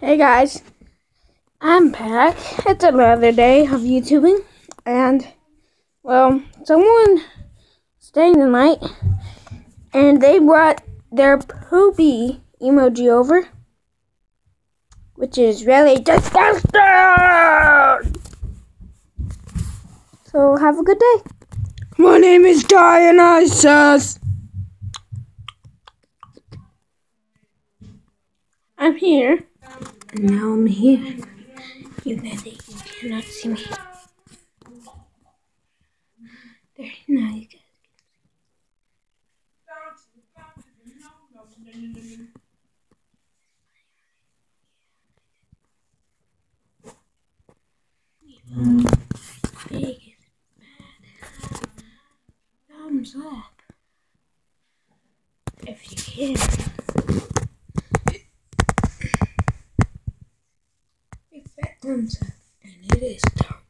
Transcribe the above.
Hey guys, I'm back. It's another day of YouTubing, and well, someone staying the night, and they brought their poopy emoji over, which is really disgusting. So have a good day. My name is Dionysus. I'm here. And now I'm here. You guys, you cannot see me. There, now you guys. Thumbs up. If you can. Fat. And it is dark.